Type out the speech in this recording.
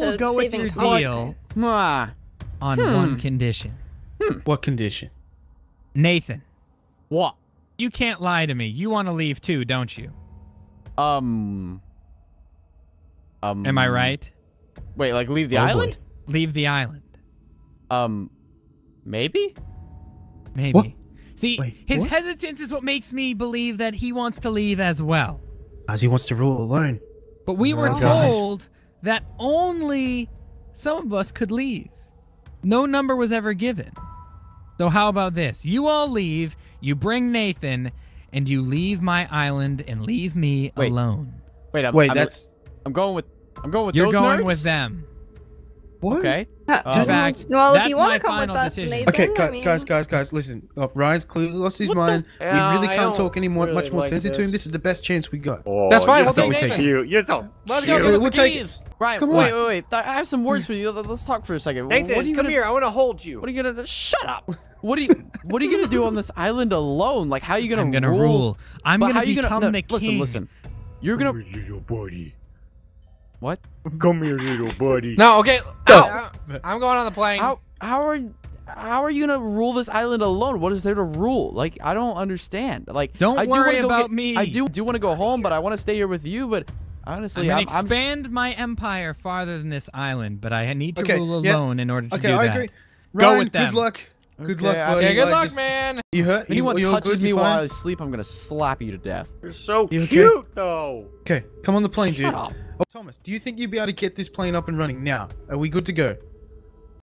will go with your Thomas deal guys. On Hmm. one condition. What condition? Nathan, what? you can't lie to me. You want to leave too, don't you? Um. Um. Am I right? Wait, like leave the Oh, boy. island? Leave the island. Um, maybe. Maybe. What? See, Wait, his what? hesitance is what makes me believe that he wants to leave as well. As he wants to rule alone. But we were told God. Told that only some of us could leave. No number was ever given. So how about this? You all leave, you bring Nathan, and you leave my island and leave me Wait. alone. Wait, I'm, Wait, I'm, that's I'm going with. I'm going with You're those going nerds? with them. what? Okay. Uh, In fact, well, if that's you my want to come with final us, decision. Nathan, Okay, I guys, mean, guys, guys, guys, listen. Uh, Ryan's clearly lost his What mind. Yeah, we really I can't talk any more, much more like sense into him. this. This is the best chance we got. Oh, That's fine, You're we'll so take Nathan. cute. You're so Let's cute. go. Give us We'll the take keys. Ryan, Come wait, on. wait, wait. I have some words for you. Let's talk for a second. Nathan, what are you come gonna, here. I want to hold you. What are you gonna? Shut up. What are you? What are you gonna do on this island alone? Like, how are you gonna? I'm gonna rule. I'm But gonna how you become no, the listen, king. Listen, listen. You're gonna. Come here, little buddy. What? Come here, little buddy. No, okay. Go. I, am going on the plane. How? How are? How are you gonna rule this island alone? What is there to rule? Like, I don't understand. Like, Don't I do worry wanna about get- me. I do do want to go home, but I want to stay here with you. But I'm honestly, I'm, I'm, expand my empire farther than this island, but I need to Okay, rule yeah. alone in order to Okay, do I that. agree. Go with them. Good luck. Good Okay, luck, buddy. okay, good Like, luck, just- man. You hurt? if anyone you, you're touches good? me while? I sleep, I'm gonna slap you to death. You're so You okay? cute, though. Okay, come on the plane, dude. Up. Oh, Thomas, do you think you'd be able to get this plane up and running now? Are we good to go?